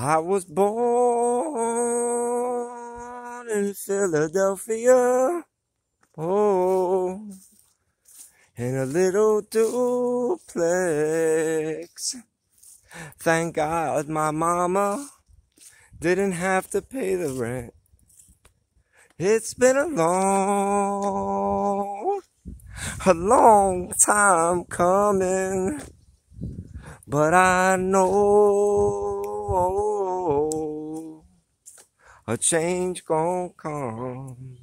I was born in Philadelphia. Oh, in a little duplex. Thank God my mama didn't have to pay the rent. It's been a long, a long time coming, but I know a change gon' come.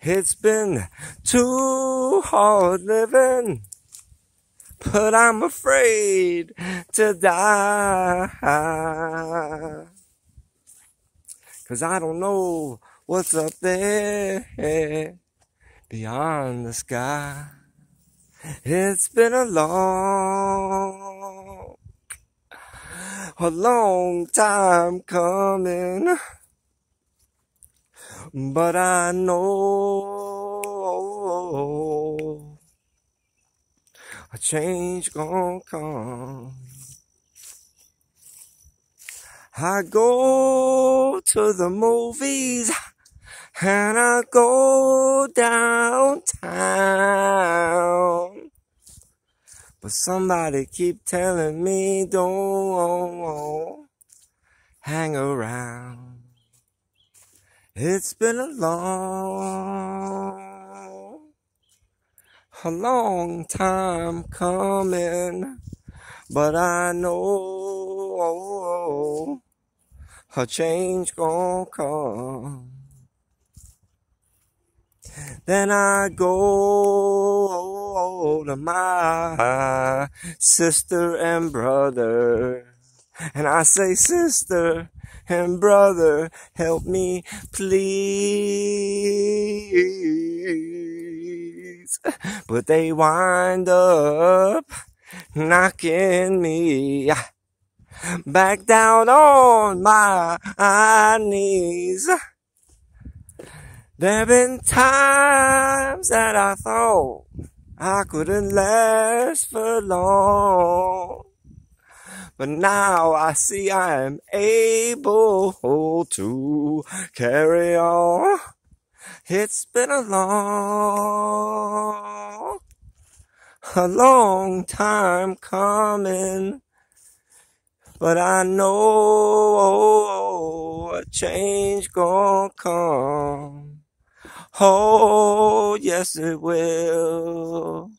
It's been too hard living, but I'm afraid to die. Cause I don't know what's up there beyond the sky. It's been a long, a long time coming. But I know a change gonna come. I go to the movies and I go downtown. But somebody keep telling me don't hang around. It's been a long, a long time coming, but I know a change gonna come. Then I go to my sister and brother, and I say, sister, and brother, help me, please. But they wind up knocking me back down on my knees. There have been times that I thought I couldn't last for long. But now I see I am able to carry on. It's been a long, a long time coming. But I know a change gonna come. Oh, yes it will.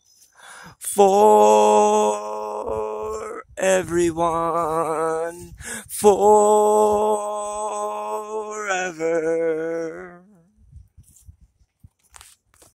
For everyone forever.